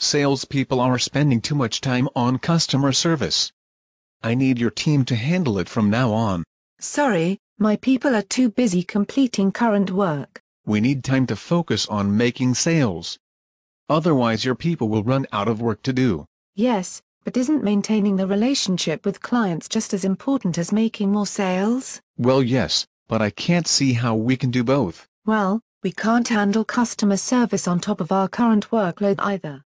Salespeople are spending too much time on customer service. I need your team to handle it from now on. Sorry, my people are too busy completing current work. We need time to focus on making sales. Otherwise your people will run out of work to do. Yes, but isn't maintaining the relationship with clients just as important as making more sales? Well yes, but I can't see how we can do both. Well, we can't handle customer service on top of our current workload either.